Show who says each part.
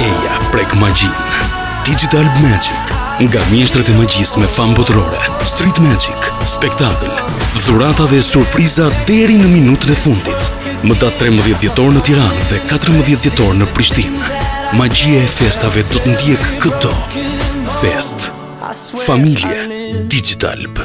Speaker 1: Eja prek magjinë. DigitAlb Magic, nga mjeshtrat e magjisë me famë botërore, Street Magic, spektakël, dhurata dhe surpriza deri në minutën e fundit. Më datë 13 dhjetor në Tiranë dhe 14 dhjetor në Prishtinë. Magjia e festave do të ndjekë këdo. Fest. Familje DigitAlb.